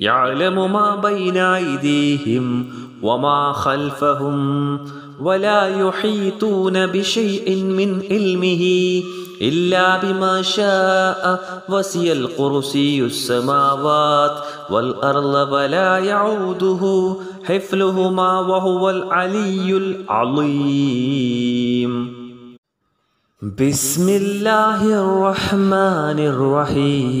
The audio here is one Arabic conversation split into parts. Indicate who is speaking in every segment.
Speaker 1: يعلم ما بين أيديهم وما خلفهم ولا يحيطون بشيء من علمه إلا بما شاء. وسي الكرسي السماوات والأرض ولا يعوده حفظهما وهو العلي العظيم. بسم الله الرحمن الرحيم.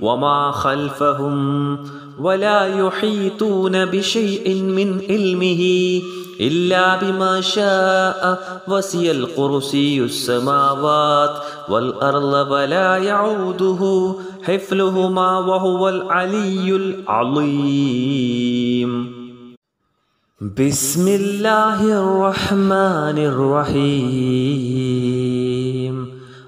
Speaker 1: وما خلفهم ولا يحيطون بشيء من علمه إلا بما شاء وسي الكرسي السماوات والأرض ولا يعوده حفظهما وهو العلي العظيم بسم الله الرحمن الرحيم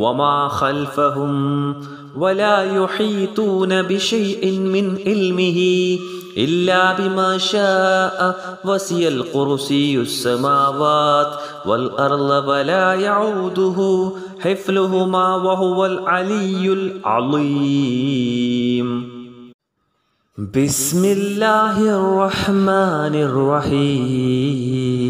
Speaker 1: وما خلفهم ولا يحيطون بشيء من علمه إلا بما شاء وسي الكرسي السماوات والأرض ولا يعوده حفظهما وهو العلي العظيم بسم الله الرحمن الرحيم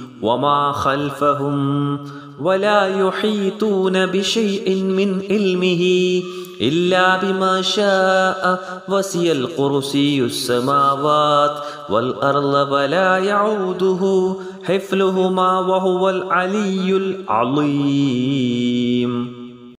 Speaker 1: وما خلفهم ولا يحيطون بشيء من علمه إلا بما شاء وسي الكرسي السماوات والأرض ولا يعوده حفظهما وهو العلي العظيم